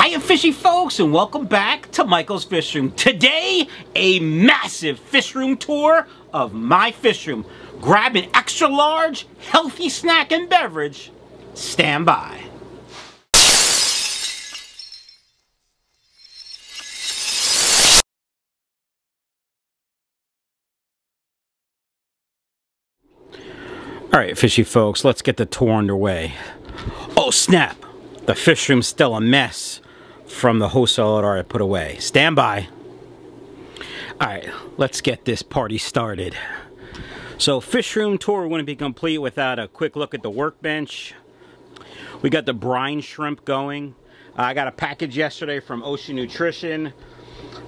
Hiya fishy folks and welcome back to Michael's Fish Room. Today, a massive fish room tour of my fish room. Grab an extra large, healthy snack and beverage. Stand by. All right, fishy folks, let's get the tour underway. Oh, snap! The fish room's still a mess from the wholesale order I put away. Stand by. All right, let's get this party started. So, fish room tour wouldn't be complete without a quick look at the workbench. We got the brine shrimp going. Uh, I got a package yesterday from Ocean Nutrition.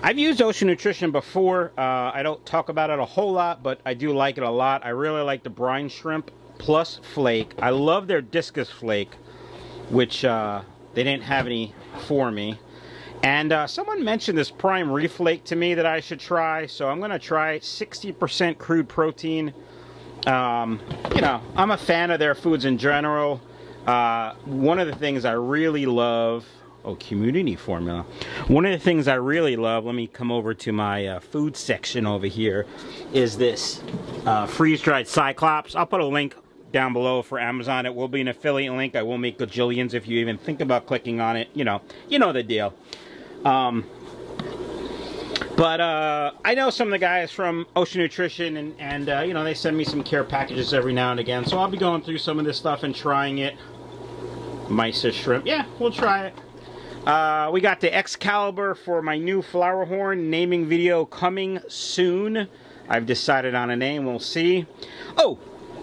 I've used Ocean Nutrition before. Uh, I don't talk about it a whole lot, but I do like it a lot. I really like the brine shrimp plus flake. I love their discus flake, which uh, they didn't have any for me. And uh, someone mentioned this Prime Reef flake to me that I should try, so I'm going to try 60% crude protein. Um, you know, I'm a fan of their foods in general. Uh, one of the things I really love Oh, community formula. One of the things I really love, let me come over to my uh, food section over here, is this uh, freeze-dried Cyclops. I'll put a link down below for Amazon. It will be an affiliate link. I will make gajillions if you even think about clicking on it. You know, you know the deal. Um, but uh, I know some of the guys from Ocean Nutrition, and, and uh, you know, they send me some care packages every now and again. So I'll be going through some of this stuff and trying it. Mysis shrimp. Yeah, we'll try it. Uh, we got the Excalibur for my new flower horn naming video coming soon. I've decided on a name, we'll see. Oh,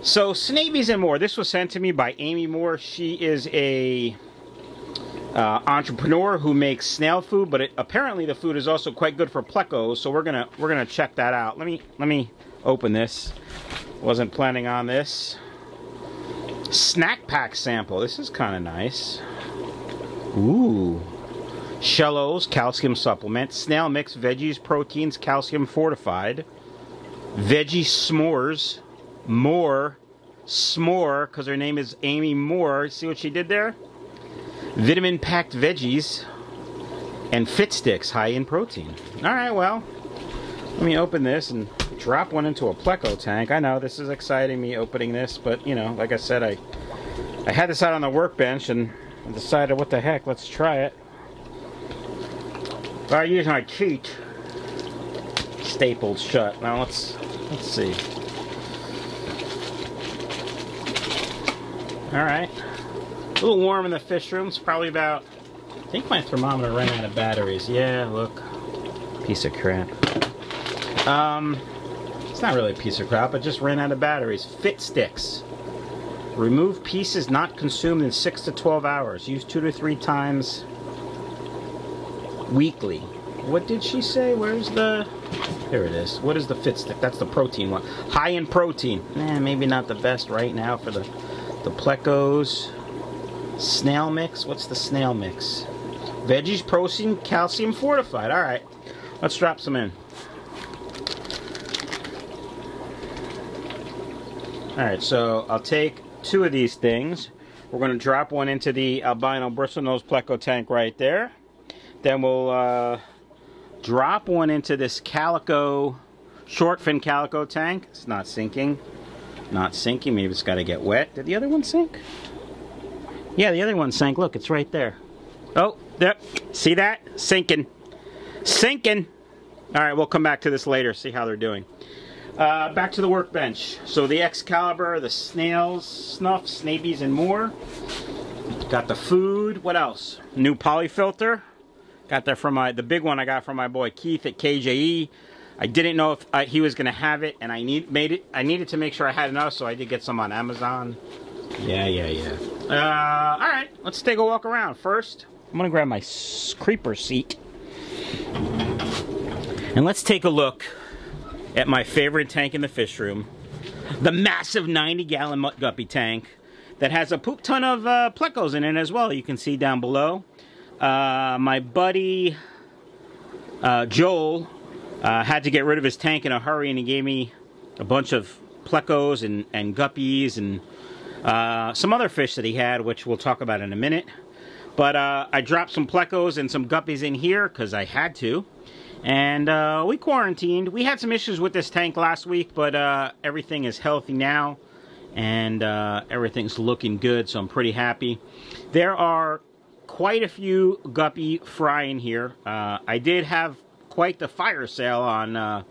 so Snabies and Moore. This was sent to me by Amy Moore. She is a uh, entrepreneur who makes snail food, but it, apparently the food is also quite good for plecos. So we're gonna we're gonna check that out. Let me let me open this. Wasn't planning on this. Snack pack sample. This is kind of nice. Ooh. Shellows, calcium supplement. Snail mix, veggies, proteins, calcium fortified. Veggie s'mores. More. S'more, because her name is Amy Moore. See what she did there? Vitamin packed veggies. And fit sticks, high in protein. Alright, well. Let me open this and drop one into a pleco tank. I know this is exciting me opening this, but you know, like I said, I I had this out on the workbench and I decided, what the heck, let's try it. I use my cheat stapled shut. Now let's let's see. All right, a little warm in the fish room. It's probably about. I think my thermometer ran out of batteries. Yeah, look, piece of crap. Um, it's not really a piece of crap. It just ran out of batteries. Fit sticks. Remove pieces not consumed in 6 to 12 hours. Use 2 to 3 times weekly. What did she say? Where's the... Here it is. What is the fit stick? That's the protein one. High in protein. Eh, maybe not the best right now for the, the plecos. Snail mix. What's the snail mix? Veggies, protein, calcium fortified. All right. Let's drop some in. All right, so I'll take two of these things. We're going to drop one into the albino bristlenose pleco tank right there. Then we'll uh, drop one into this calico, short fin calico tank. It's not sinking. Not sinking. Maybe it's got to get wet. Did the other one sink? Yeah, the other one sank. Look, it's right there. Oh, there. See that? Sinking. Sinking. All right, we'll come back to this later, see how they're doing. Uh, back to the workbench. So the Excalibur, the snails, snuff, snabies, and Moore. Got the food. What else? New polyfilter. Got that from my the big one I got from my boy Keith at KJE. I didn't know if uh, he was gonna have it, and I need made it. I needed to make sure I had enough, so I did get some on Amazon. Yeah, yeah, yeah. Uh, all right, let's take a walk around. First, I'm gonna grab my creeper seat, and let's take a look at my favorite tank in the fish room, the massive 90 gallon mutt guppy tank that has a poop ton of uh, plecos in it as well. You can see down below. Uh, my buddy uh, Joel uh, had to get rid of his tank in a hurry and he gave me a bunch of plecos and, and guppies and uh, some other fish that he had, which we'll talk about in a minute. But uh, I dropped some plecos and some guppies in here because I had to. And uh, we quarantined. We had some issues with this tank last week, but uh, everything is healthy now. And uh, everything's looking good, so I'm pretty happy. There are quite a few guppy fry in here. Uh, I did have quite the fire sale on uh,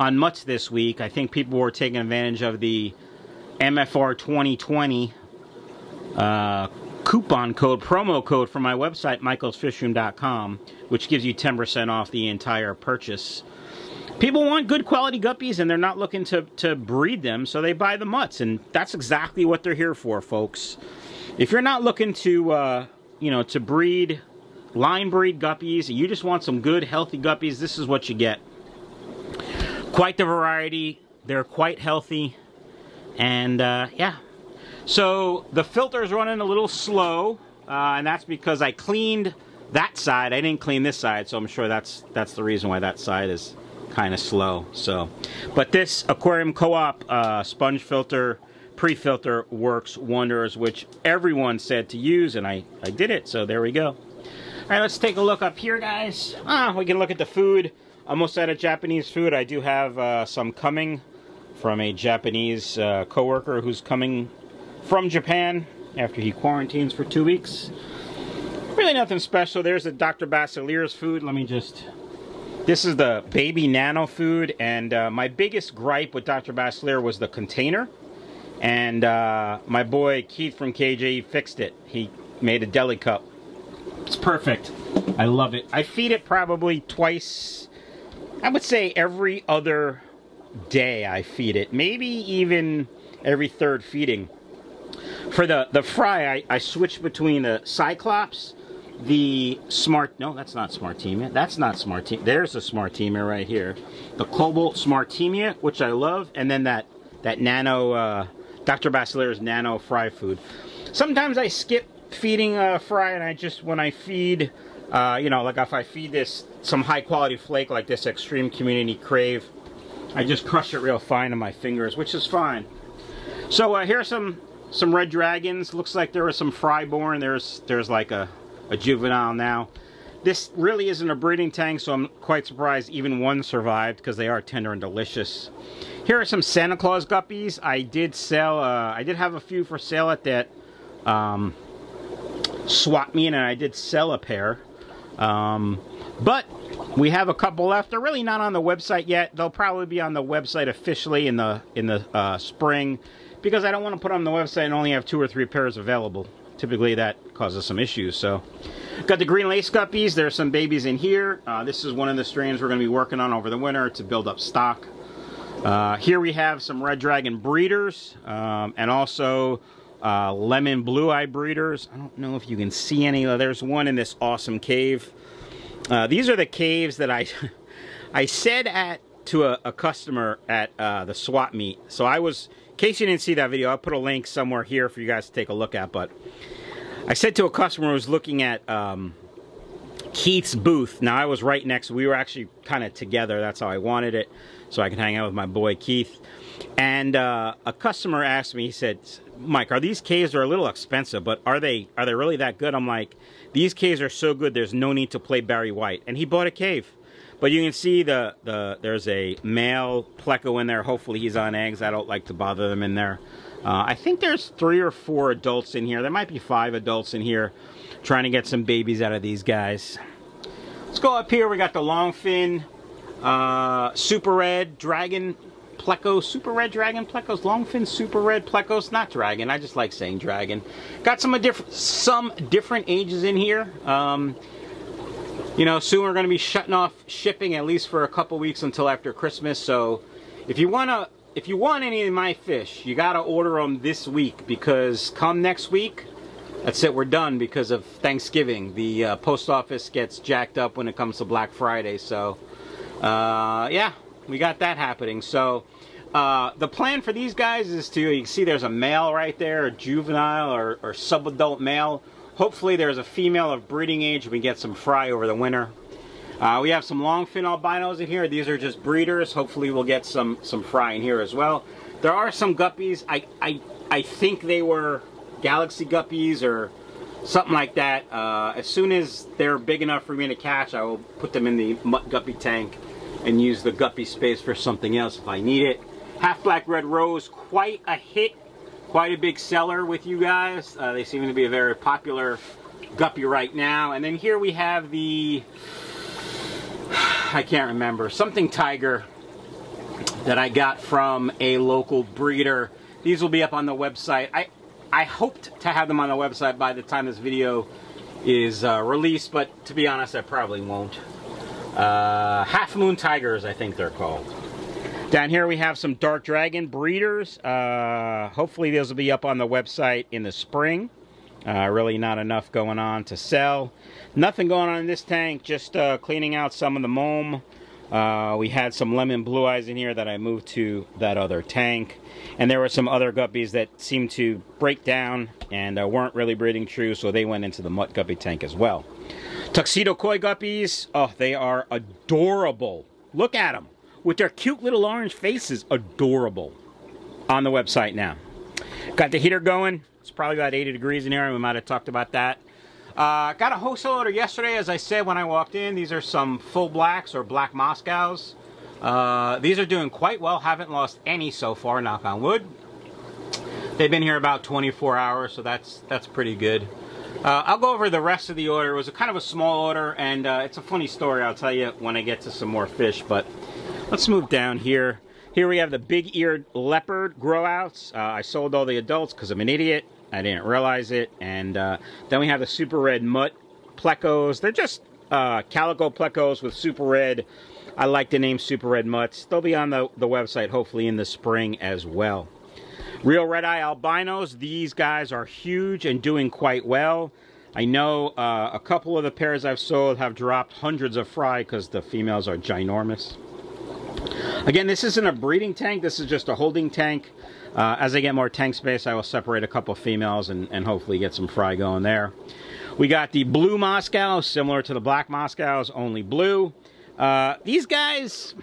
on mutts this week. I think people were taking advantage of the MFR 2020 uh, coupon code, promo code from my website, michaelsfishroom.com, which gives you 10% off the entire purchase. People want good quality guppies and they're not looking to, to breed them, so they buy the mutts, and that's exactly what they're here for, folks. If you're not looking to, uh, you know, to breed, line breed guppies, you just want some good, healthy guppies, this is what you get. Quite the variety. They're quite healthy. And uh, yeah, so the filter is running a little slow, uh, and that's because I cleaned that side. I didn't clean this side, so I'm sure that's that's the reason why that side is kind of slow. So, but this Aquarium Co-op uh, sponge filter pre-filter works wonders, which everyone said to use, and I I did it. So there we go. All right, let's take a look up here, guys. Ah, we can look at the food. Almost out of Japanese food. I do have uh, some coming from a Japanese uh, coworker who's coming from Japan after he quarantines for two weeks. Really nothing special. There's the Dr. Bassleer's food. Let me just... This is the baby nano food, and uh, my biggest gripe with Dr. Bassleer was the container. And uh, my boy Keith from KJ fixed it. He made a deli cup. It's perfect. I love it. I feed it probably twice, I would say every other day I feed it. Maybe even every third feeding. For the, the fry, I, I switch between the Cyclops, the Smart... No, that's not Smartemia. That's not Smartemia. There's a Smartemia right here. The Cobalt Smartemia, which I love, and then that, that Nano... Uh, Dr. Bassleer's Nano Fry food. Sometimes I skip feeding a fry and I just, when I feed, uh, you know, like if I feed this some high quality flake like this Xtreme Community Krave, I just crush it real fine in my fingers, which is fine. So uh, here's some some red dragons. Looks like there was some fry born. There's there's like a, a juvenile now. This really isn't a breeding tank, so I'm quite surprised even one survived because they are tender and delicious. Here are some Santa Claus guppies. I did sell, uh, I did have a few for sale at that um, swap meet, and I did sell a pair. Um, but we have a couple left. They're really not on the website yet. They'll probably be on the website officially in the in the uh, spring because I don't want to put on the website and only have two or three pairs available. Typically that causes some issues. So got the green lace guppies. There's some babies in here. Uh, this is one of the strains we're going to be working on over the winter to build up stock. Uh, here we have some red dragon breeders um, and also uh, lemon blue eye breeders. I don't know if you can see any. There's one in this awesome cave. Uh, these are the caves that I I said at to a, a customer at uh, the swap meet. So I was, in case you didn't see that video, I'll put a link somewhere here for you guys to take a look at. But I said to a customer who was looking at um, Keith's booth. Now I was right next. We were actually kind of together. That's how I wanted it, so I can hang out with my boy Keith. And uh, a customer asked me. He said, "Mike, are these caves are a little expensive, but are they are they really that good?" I'm like, "These caves are so good. There's no need to play Barry White." And he bought a cave. But you can see the, the there's a male pleco in there. Hopefully he's on eggs. I don't like to bother them in there. Uh, I think there's three or four adults in here. There might be five adults in here trying to get some babies out of these guys. Let's go up here. We got the longfin, uh, super red dragon pleco, super red dragon plecos, longfin super red plecos, not dragon. I just like saying dragon. Got some different some different ages in here. Um, you know, soon we're going to be shutting off shipping at least for a couple weeks until after Christmas. So if you want to if you want any of my fish, you got to order them this week because come next week, that's it, we're done because of Thanksgiving. The uh, post office gets jacked up when it comes to Black Friday. So, uh, yeah, we got that happening. So, uh, the plan for these guys is to, you see there's a male right there, a juvenile or, or sub-adult male. Hopefully there's a female of breeding age. We get some fry over the winter. Uh, we have some longfin albinos in here. These are just breeders. Hopefully we'll get some, some fry in here as well. There are some guppies. I, I, I think they were galaxy guppies or something like that. Uh, as soon as they're big enough for me to catch, I will put them in the mutt guppy tank and use the guppy space for something else if I need it. Half Black Red Rose, quite a hit, quite a big seller with you guys. Uh, they seem to be a very popular guppy right now. And then here we have the, I can't remember, something tiger that I got from a local breeder. These will be up on the website. I, I hoped to have them on the website by the time this video is uh, released, but to be honest, I probably won't. Uh, Half Moon Tigers, I think they're called. Down here we have some Dark Dragon breeders. Uh, hopefully those will be up on the website in the spring. Uh, really not enough going on to sell. Nothing going on in this tank, just uh, cleaning out some of the mulm. Uh, we had some lemon blue eyes in here that I moved to that other tank. And there were some other guppies that seemed to break down and uh, weren't really breeding true, so they went into the mutt guppy tank as well. Tuxedo koi guppies, oh, they are adorable. Look at them. With their cute little orange faces, adorable. On the website now. Got the heater going. It's probably about 80 degrees in here. We might have talked about that. Uh, got a wholesale order yesterday, as I said when I walked in. These are some full blacks or black Moscows. Uh, these are doing quite well. Haven't lost any so far, knock on wood. They've been here about 24 hours, so that's that's pretty good. Uh, I'll go over the rest of the order. It was a kind of a small order, and uh, it's a funny story. I'll tell you when I get to some more fish, but let's move down here. Here we have the big-eared leopard growouts. Uh, I sold all the adults because I'm an idiot. I didn't realize it. And uh, then we have the super red mutt plecos. They're just uh, calico plecos with super red. I like the name super red mutts. They'll be on the, the website hopefully in the spring as well. Real red eye albinos. These guys are huge and doing quite well. I know uh, a couple of the pairs I've sold have dropped hundreds of fry because the females are ginormous. Again, this isn't a breeding tank. This is just a holding tank. Uh, as I get more tank space, I will separate a couple of females and, and hopefully get some fry going there. We got the blue Moscow, similar to the black Moscows, only blue. Uh, these guys,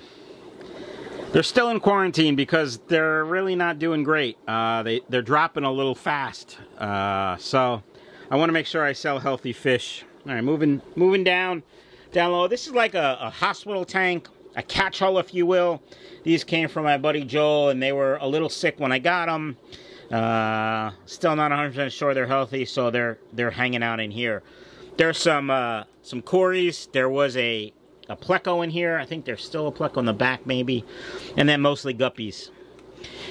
they're still in quarantine because they're really not doing great. Uh, they, they're dropping a little fast. Uh, so I want to make sure I sell healthy fish. All right, moving, moving down, down low. This is like a, a hospital tank a catch hole, if you will. These came from my buddy Joel, and they were a little sick when I got them. Uh, still not 100% sure they're healthy, so they're they're hanging out in here. There's some uh, some Corys. There was a a pleco in here. I think there's still a pleco in the back, maybe, and then mostly guppies.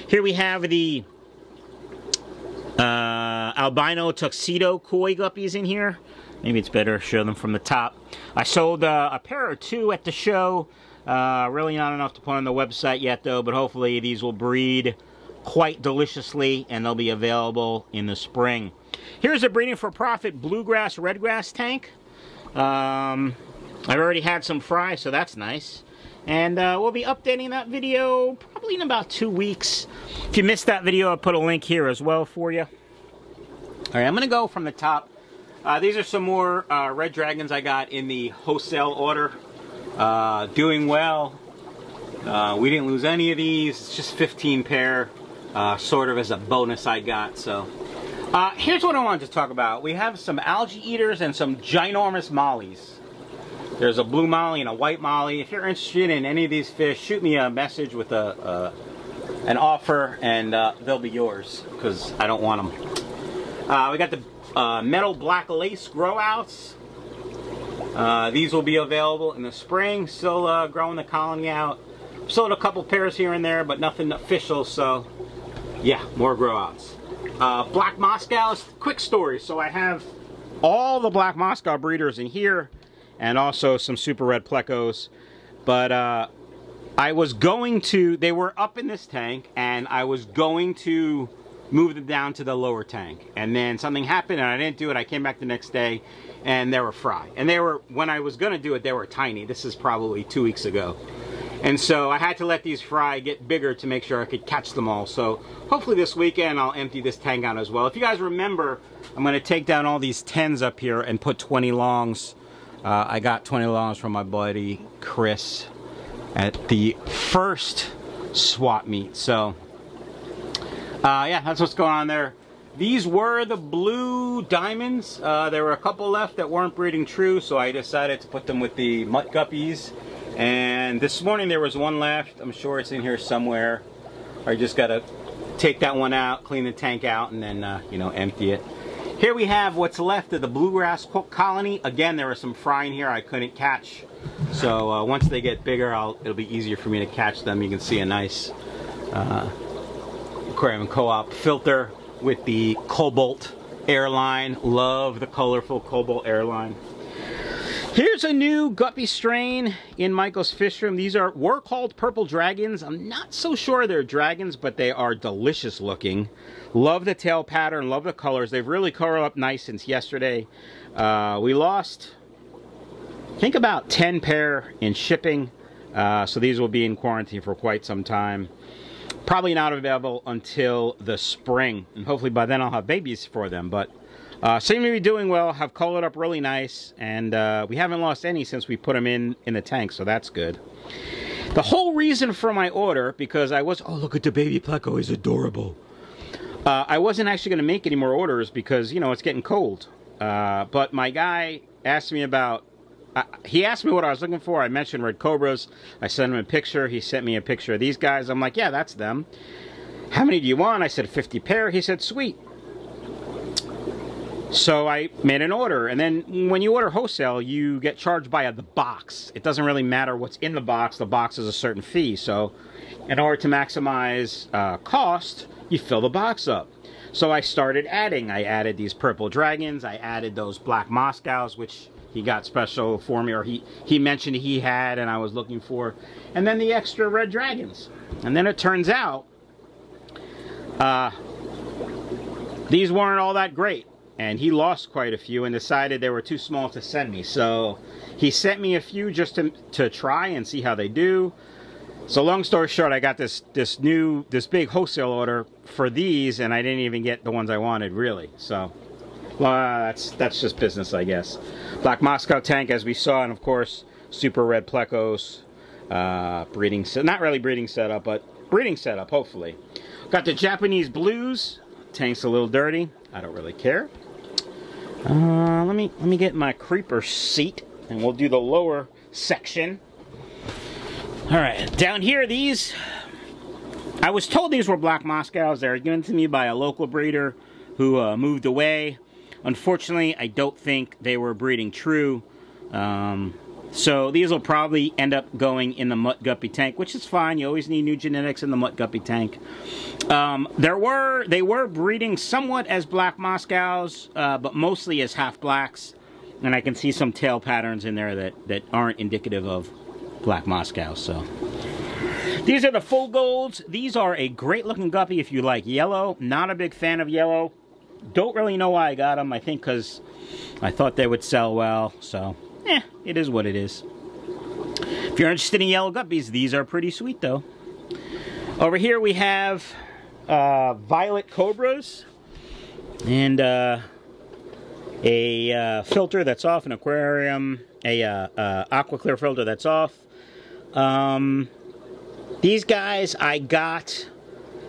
Here we have the uh, albino tuxedo koi guppies in here. Maybe it's better to show them from the top. I sold uh, a pair or two at the show. Uh, really not enough to put on the website yet though, but hopefully these will breed quite deliciously and they'll be available in the spring. Here's a breeding for profit bluegrass redgrass tank. Um, I've already had some fry, so that's nice. And uh, we'll be updating that video probably in about two weeks. If you missed that video, I'll put a link here as well for you. All right, I'm going to go from the top. Uh, these are some more uh, red dragons I got in the wholesale order. Uh, doing well. Uh, we didn't lose any of these. It's just 15 pair, uh, sort of as a bonus I got. So here's what I wanted to talk about. We have some algae eaters and some ginormous mollies. There's a blue molly and a white molly. If you're interested in any of these fish, shoot me a message with a, an offer and uh, they'll be yours because I don't want them. Uh, we got the metal black lace growouts. Uh, these will be available in the spring. Still uh, growing the colony out. Sold a couple pairs here and there, but nothing official, so yeah, more growouts. Uh, Black Moscows, quick story. So I have all the Black Moscow breeders in here, and also some Super Red Plecos. But uh, I was going to, they were up in this tank, and I was going to move them down to the lower tank. And then something happened and I didn't do it. I came back the next day and they were fry. And they were, when I was gonna do it, they were tiny. This is probably two weeks ago. And so I had to let these fry get bigger to make sure I could catch them all. So hopefully this weekend I'll empty this tank out as well. If you guys remember, I'm gonna take down all these 10s up here and put 20 longs. Uh, I got 20 longs from my buddy Chris at the first swap meet. So uh, yeah, that's what's going on there. these were the blue diamonds. Uh, there were a couple left that weren't breeding true, so I decided to put them with the mutt guppies. And this morning there was one left. I'm sure it's in here somewhere. I just got to take that one out, clean the tank out, and then, uh, you know, empty it. Here we have what's left of the bluegrass colony. Again, there was some fry in here I couldn't catch. So uh, once they get bigger, I'll, it'll be easier for me to catch them. You can see a nice uh, aquarium co-op filter with the Cobalt airline. Love the colorful Cobalt airline. Here's a new guppy strain in Michael's fish room. These are were called purple dragons. I'm not so sure they're dragons, but they are delicious looking. Love the tail pattern, love the colors. They've really colored up nice since yesterday. Uh, we lost, I think about 10 pair in shipping. Uh, so these will be in quarantine for quite some time. Probably not available until the spring. And hopefully by then I'll have babies for them. But uh, seem to be doing well, have colored up really nice, and uh, we haven't lost any since we put them in, in the tank, so that's good. The whole reason for my order, because I was, oh look at the baby pleco, he's adorable. Uh, I wasn't actually going to make any more orders because, you know, it's getting cold. Uh, but my guy asked me about, uh, he asked me what I was looking for. I mentioned red cobras. I sent him a picture. He sent me a picture of these guys. I'm like, yeah, that's them. How many do you want? I said 50 pair. He said, sweet. So I made an order, and then when you order wholesale, you get charged by the box. It doesn't really matter what's in the box. The box is a certain fee. So, in order to maximize uh, cost, you fill the box up. So I started adding. I added these purple dragons. I added those black Moscows, which he got special for me, or he he mentioned he had, and I was looking for, and then the extra red dragons. And then it turns out, uh, these weren't all that great and he lost quite a few and decided they were too small to send me. So he sent me a few just to, to try and see how they do. So long story short, I got this this new this big wholesale order for these, and I didn't even get the ones I wanted really. So well, that's that's just business, I guess. Black Moscow tank, as we saw, and of course super red plecos, uh, breeding not really breeding setup, but breeding setup. Hopefully, got the Japanese blues. Tank's a little dirty. I don't really care. Uh, let me let me get my creeper seat, and we'll do the lower section. All right, down here, these. I was told these were black Moscows. They were given to me by a local breeder who uh, moved away. Unfortunately, I don't think they were breeding true. Um, so these will probably end up going in the mutt guppy tank, which is fine. You always need new genetics in the mutt guppy tank. Um, there were they were breeding somewhat as black Moscows, uh, but mostly as half blacks. And I can see some tail patterns in there that, that aren't indicative of black Moscows. So these are the full golds. These are a great looking guppy if you like yellow. Not a big fan of yellow. Don't really know why I got them. I think because I thought they would sell well. So eh, it is what it is. If you're interested in yellow guppies, these are pretty sweet though. Over here we have uh, violet cobras and uh, a uh, filter that's off, an aquarium, a uh, uh, aqua clear filter that's off. Um, these guys I got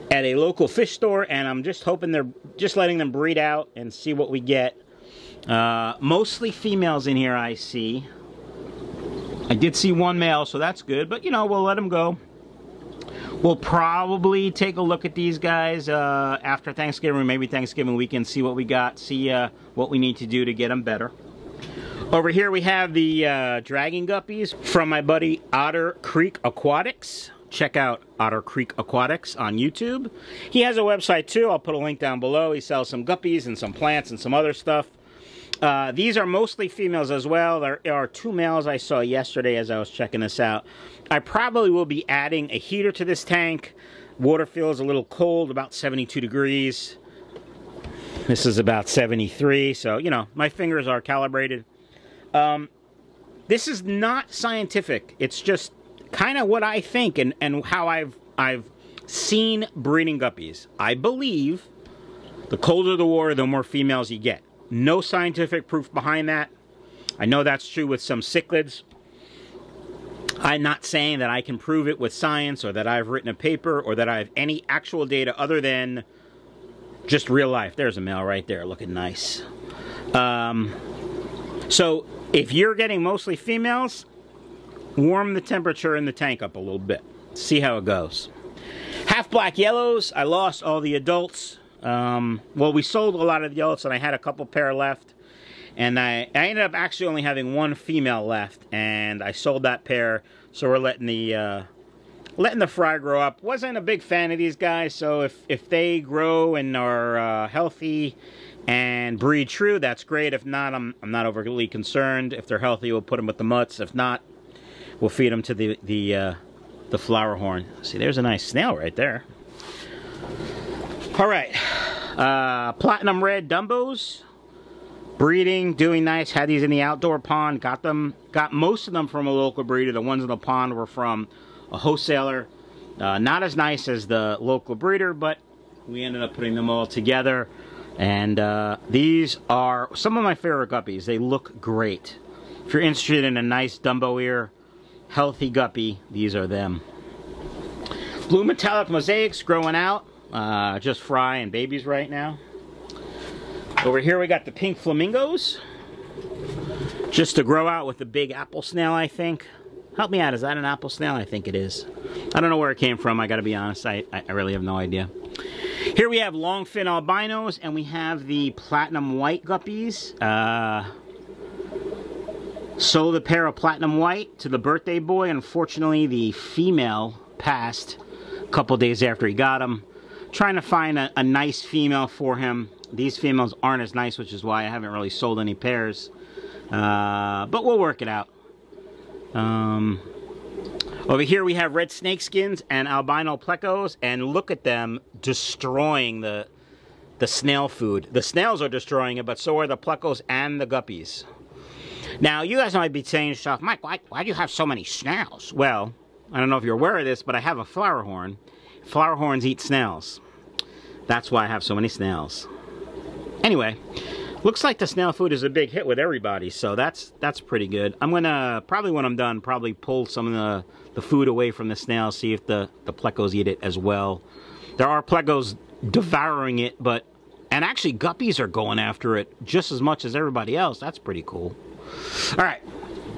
at a local fish store and I'm just hoping they're just letting them breed out and see what we get. Uh, mostly females in here I see. I did see one male, so that's good, but you know, we'll let them go. We'll probably take a look at these guys uh, after Thanksgiving, maybe Thanksgiving weekend, see what we got, see uh, what we need to do to get them better. Over here we have the uh, dragon guppies from my buddy Otter Creek Aquatics. Check out Otter Creek Aquatics on YouTube. He has a website too. I'll put a link down below. He sells some guppies and some plants and some other stuff. Uh, these are mostly females as well. There are two males I saw yesterday as I was checking this out. I probably will be adding a heater to this tank. Water feels a little cold, about 72 degrees. This is about 73, so, you know, my fingers are calibrated. Um, this is not scientific. It's just kind of what I think and, and how I've, I've seen breeding guppies. I believe the colder the water, the more females you get. No scientific proof behind that. I know that's true with some cichlids. I'm not saying that I can prove it with science or that I've written a paper or that I have any actual data other than just real life. There's a male right there looking nice. Um, so if you're getting mostly females, warm the temperature in the tank up a little bit. See how it goes. Half black yellows, I lost all the adults. Um, well, we sold a lot of the adults and I had a couple pair left. And I, I ended up actually only having one female left. And I sold that pair. So we're letting the uh, letting the fry grow up. Wasn't a big fan of these guys. So if, if they grow and are uh, healthy and breed true, that's great. If not, I'm, I'm not overly concerned. If they're healthy, we'll put them with the mutts. If not, we'll feed them to the, the, uh, the flower horn. See, there's a nice snail right there. All right, uh, platinum red Dumbos, breeding, doing nice. Had these in the outdoor pond. Got them, got most of them from a local breeder. The ones in the pond were from a wholesaler. Uh, not as nice as the local breeder, but we ended up putting them all together. And uh, these are some of my favorite guppies. They look great. If you're interested in a nice Dumbo ear, healthy guppy, these are them. Blue metallic mosaics growing out. Uh, just fry and babies right now. Over here we got the pink flamingos. Just to grow out with the big apple snail, I think. Help me out, is that an apple snail? I think it is. I don't know where it came from, I gotta be honest. I, I really have no idea. Here we have longfin albinos, and we have the platinum white guppies. Uh, sold a pair of platinum white to the birthday boy. Unfortunately, the female passed a couple days after he got them. Trying to find a, a, nice female for him. These females aren't as nice, which is why I haven't really sold any pairs. Uh, but we'll work it out. Um, over here we have red snakeskins and albino plecos, and look at them destroying the the snail food. The snails are destroying it, but so are the plecos and the guppies. Now, you guys might be saying stuff, Mike, why, why do you have so many snails? Well, I don't know if you're aware of this, but I have a flower horn. Flower horns eat snails. That's why I have so many snails. Anyway, looks like the snail food is a big hit with everybody, so that's that's pretty good. I'm gonna, probably when I'm done, probably pull some of the, the food away from the snails, see if the, the plecos eat it as well. There are plecos devouring it, but, and actually guppies are going after it just as much as everybody else. That's pretty cool. All right,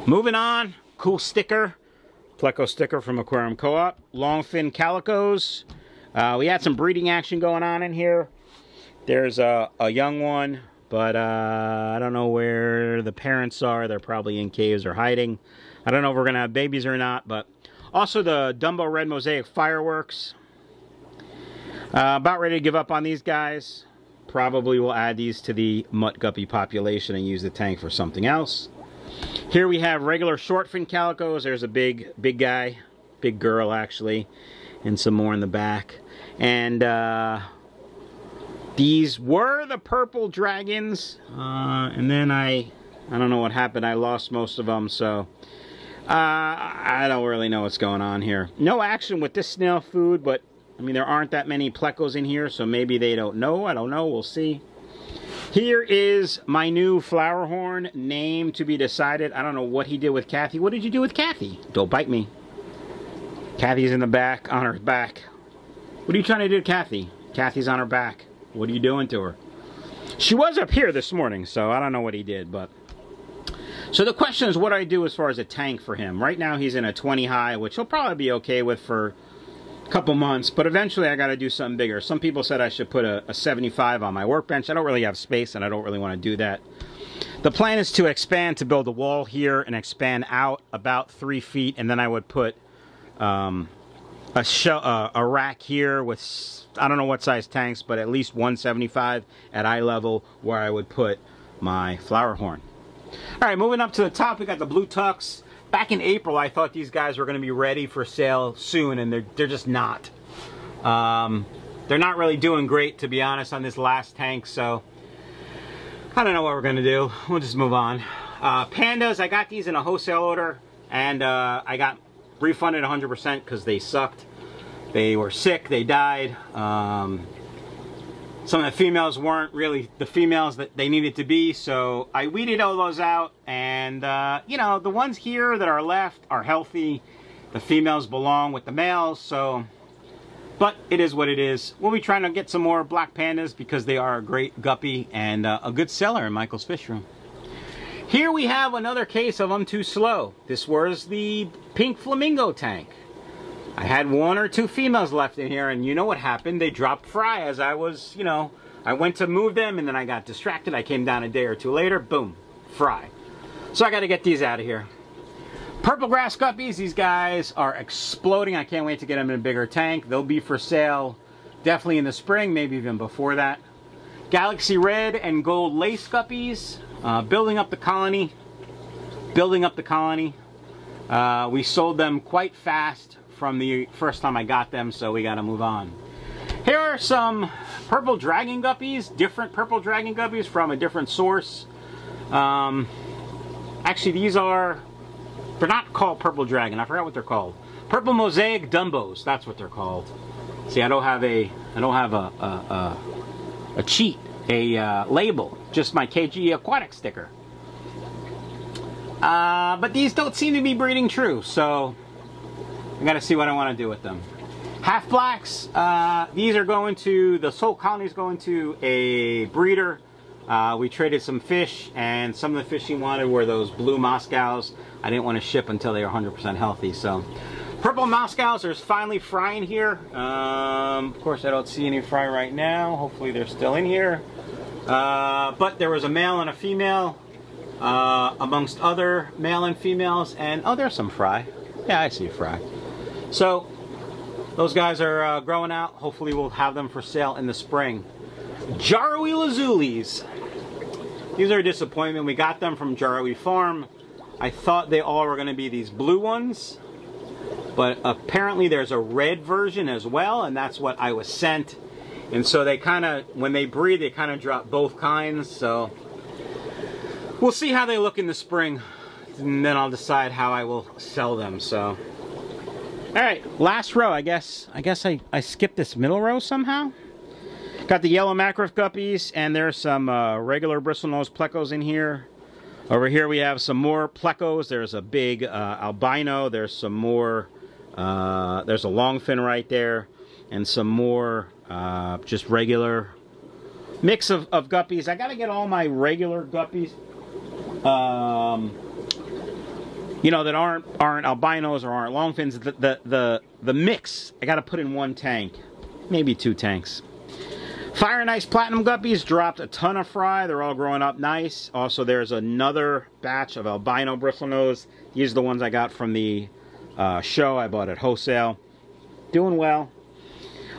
moving on. Cool sticker. Pleco sticker from Aquarium Co-op. Longfin calicos. Uh, we had some breeding action going on in here. There's a, a young one, but uh, I don't know where the parents are. They're probably in caves or hiding. I don't know if we're going to have babies or not, but also the Dumbo Red Mosaic Fireworks. Uh, about ready to give up on these guys. Probably will add these to the mutt guppy population and use the tank for something else. Here we have regular short fin calicos. There's a big, big guy, big girl actually, and some more in the back. And uh, these were the purple dragons. Uh, and then I, I don't know what happened. I lost most of them, so uh, I don't really know what's going on here. No action with this snail food, but I mean, there aren't that many plecos in here, so maybe they don't know. I don't know. We'll see. Here is my new flower horn, name to be decided. I don't know what he did with Kathy. What did you do with Kathy? Don't bite me. Kathy's in the back, on her back. What are you trying to do to Kathy? Kathy's on her back. What are you doing to her? She was up here this morning, so I don't know what he did, but... So the question is what do I do as far as a tank for him. Right now he's in a 20 high, which he'll probably be okay with for couple months, but eventually I got to do something bigger. Some people said I should put a, a 75 on my workbench. I don't really have space and I don't really want to do that. The plan is to expand to build a wall here and expand out about three feet and then I would put um, a, uh, a rack here with, I don't know what size tanks, but at least 175 at eye level where I would put my flower horn. All right, moving up to the top, we got the blue tux back in April, I thought these guys were going to be ready for sale soon, and they're, they're just not. Um, they're not really doing great, to be honest, on this last tank, so I don't know what we're going to do. We'll just move on. Uh, pandas, I got these in a wholesale order, and uh, I got refunded 100% because they sucked. They were sick, they died. Um, some of the females weren't really the females that they needed to be, so I weeded all those out, and uh, you know, the ones here that are left are healthy. The females belong with the males, so But it is what it is. We'll be trying to get some more black pandas because they are a great guppy and uh, a good seller in Michael's Fish Room. Here we have another case of I'm Too Slow. This was the pink flamingo tank. I had one or two females left in here and you know what happened. They dropped fry as I was, you know, I went to move them and then I got distracted. I came down a day or two later, boom, fry. So I got to get these out of here. Purple grass guppies, these guys are exploding. I can't wait to get them in a bigger tank. They'll be for sale definitely in the spring, maybe even before that. Galaxy red and gold lace guppies, uh, building up the colony, building up the colony. Uh, we sold them quite fast from the first time I got them, so we got to move on. Here are some purple dragon guppies, different purple dragon guppies from a different source. Um, actually, these are they're not called Purple Dragon. I forgot what they're called. Purple Mosaic Dumbos. That's what they're called. See, I don't have a, I don't have a, a, a, a cheat, a uh, label. Just my KG Aquatic sticker. Uh, but these don't seem to be breeding true, so I got to see what I want to do with them. Half blacks. Uh, these are going to the Soul Colony is going to a breeder uh, we traded some fish, and some of the fish he wanted were those blue Moscows. I didn't want to ship until they were 100% healthy. So, purple Moscows, there's finally fry in here. Um, of course, I don't see any fry right now. Hopefully, they're still in here. Uh, but there was a male and a female, uh, amongst other male and females. And oh, there's some fry. Yeah, I see fry. So, those guys are uh, growing out. Hopefully, we'll have them for sale in the spring. Jaroe Lazulis. These are a disappointment. We got them from Jaroe Farm. I thought they all were going to be these blue ones. But apparently there's a red version as well, and that's what I was sent. And so they kind of, when they breed, they kind of drop both kinds. So we'll see how they look in the spring. And then I'll decide how I will sell them. So, all right, last row. I guess I guess I, I skipped this middle row somehow. Got the yellow mackerel guppies, and there's some uh, regular bristlenose plecos in here. Over here we have some more plecos. There's a big uh, albino. There's some more, uh, there's a longfin right there. And some more uh, just regular mix of, of guppies. I got to get all my regular guppies, um, you know, that aren't aren't albinos or aren't longfins. The, the, the, the mix, I got to put in one tank, maybe two tanks. Fire and Ice Platinum Guppies dropped a ton of fry. They're all growing up nice. Also, there's another batch of albino bristlenose. These are the ones I got from the uh, show. I bought at wholesale. Doing well.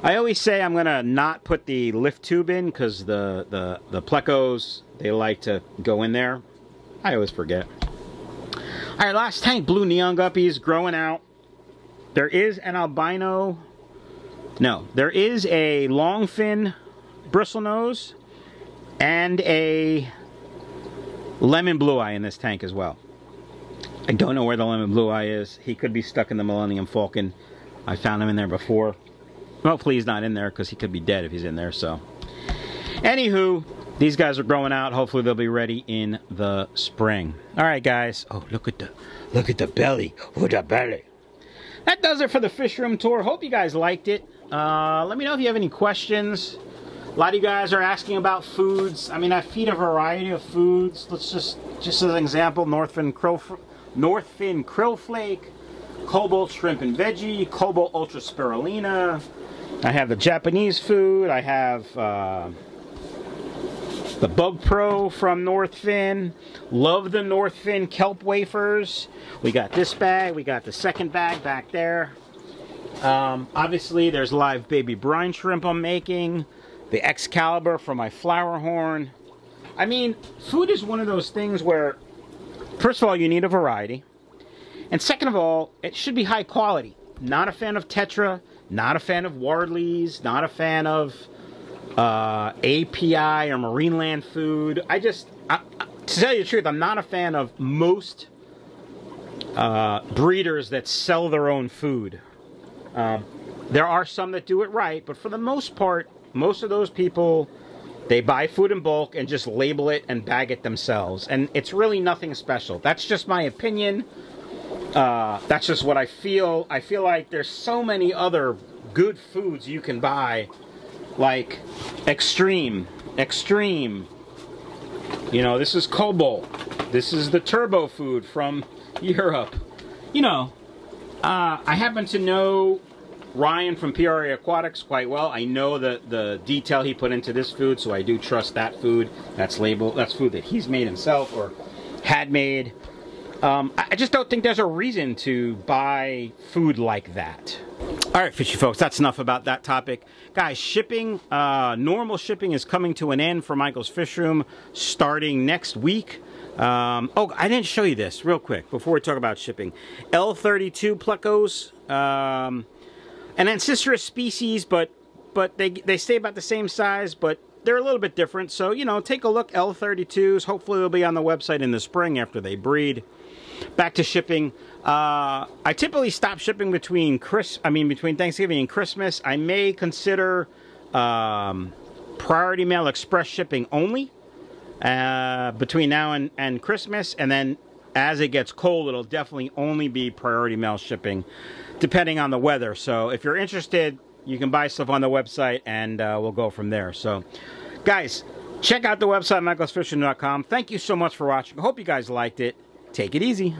I always say I'm going to not put the lift tube in because the, the, the plecos, they like to go in there. I always forget. All right, last tank, blue neon guppies growing out. There is an albino. No, there is a long longfin bristlenose and a lemon blue eye in this tank as well. I don't know where the lemon blue eye is. He could be stuck in the Millennium Falcon. I found him in there before. Hopefully he's not in there because he could be dead if he's in there. So, anywho, these guys are growing out. Hopefully they'll be ready in the spring. All right, guys. Oh, look at the look at the belly. Oh, the belly. That does it for the fish room tour. Hope you guys liked it. Uh, let me know if you have any questions. A lot of you guys are asking about foods. I mean, I feed a variety of foods. Let's just, just as an example, Northfin krill, Northfin krill flake, cobalt shrimp and veggie, cobalt ultra spirulina. I have the Japanese food. I have uh, the Bug Pro from North Northfin. Love the North Northfin kelp wafers. We got this bag. We got the second bag back there. Um, obviously, there's live baby brine shrimp I'm making the Excalibur for my flower horn. I mean, food is one of those things where, first of all, you need a variety. And second of all, it should be high quality. Not a fan of Tetra, not a fan of Wardley's, not a fan of uh, API or Marineland food. I just, I, to tell you the truth, I'm not a fan of most uh, breeders that sell their own food. Uh, there are some that do it right, but for the most part, most of those people they buy food in bulk and just label it and bag it themselves and it's really nothing special that's just my opinion uh, that's just what i feel i feel like there's so many other good foods you can buy, like Extreme, Extreme. You know, this is Cobalt. This is the turbo food from Europe. You know, uh, I happen to know Ryan from PRA Aquatics quite well. I know the, the detail he put into this food, so I do trust that food. That's labeled, that's food that he's made himself or had made. Um, I just don't think there's a reason to buy food like that. All right, fishy folks, that's enough about that topic. Guys, shipping, uh, normal shipping is coming to an end for Michael's Fish Room starting next week. Um, oh, I didn't show you this real quick before we talk about shipping. L32 plecos, um, an Ancistrus species, but but they they stay about the same size, but they're a little bit different. So you know, take a look. L32s. Hopefully, they'll be on the website in the spring after they breed. Back to shipping. Uh, I typically stop shipping between Chris. I mean, between Thanksgiving and Christmas. I may consider um, priority mail express shipping only uh, between now and, and Christmas, and then as it gets cold, it'll definitely only be priority mail shipping, depending on the weather. So if you're interested, you can buy stuff on the website, and uh, we'll go from there. So, guys, check out the website, michaelsfishroom.com. Thank you so much for watching. Hope you guys liked it. Take it easy.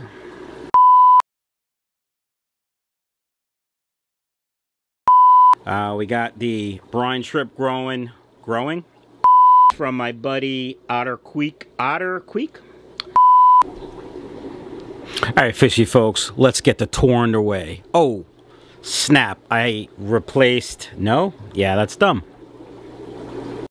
Uh, we got the brine shrimp growing, growing from my buddy Otter Creek. Otter Creek. All right, fishy folks, let's get the tour underway. Oh, snap! I replaced. No, yeah, that's dumb.